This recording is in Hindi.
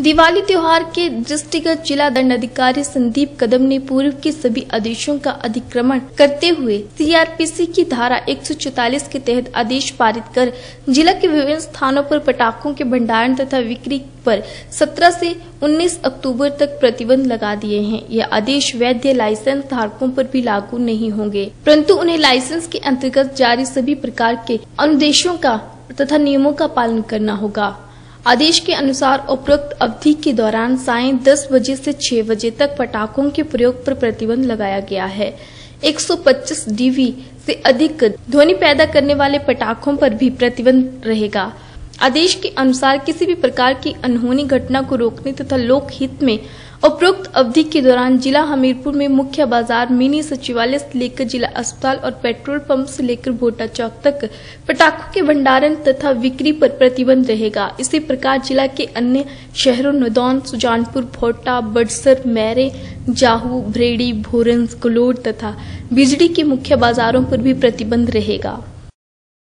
दिवाली त्योहार के दृष्टिगत जिला दंड अधिकारी संदीप कदम ने पूर्व के सभी आदेशों का अतिक्रमण करते हुए सीआरपीसी की धारा 144 के तहत आदेश पारित कर जिला के विभिन्न स्थानों पर पटाखों के भंडारण तथा बिक्री पर 17 से 19 अक्टूबर तक प्रतिबंध लगा दिए हैं। यह आदेश वैध लाइसेंस धारकों पर भी लागू नहीं होंगे। परंतु उन्हें लाइसेंस के अंतर्गत जारी सभी प्रकार के अनुदेशों का तथा नियमों का पालन करना होगा। आदेश के अनुसार उपरोक्त अवधि के दौरान साय 10 बजे से छह बजे तक पटाखों के प्रयोग पर प्रतिबंध लगाया गया है। 125 डीवी से अधिक ध्वनि पैदा करने वाले पटाखों पर भी प्रतिबंध रहेगा। आदेश के अनुसार किसी भी प्रकार की अनहोनी घटना को रोकने तथा लोक हित में उपरोक्त अवधि के दौरान जिला हमीरपुर में मुख्य बाज़ार मिनी सचिवालय से लेकर जिला अस्पताल और पेट्रोल पंप से लेकर भोटा चौक तक पटाखों के भंडारण तथा बिक्री पर प्रतिबंध रहेगा। इसी प्रकार जिला के अन्य शहरों, नदौन, सुजानपुर, भोटा, बडसर, मैरे, जाहू, भ्रेड़ी भोरंज कलोड तथा बिजली के मुख्य बाजारों पर भी प्रतिबंध रहेगा।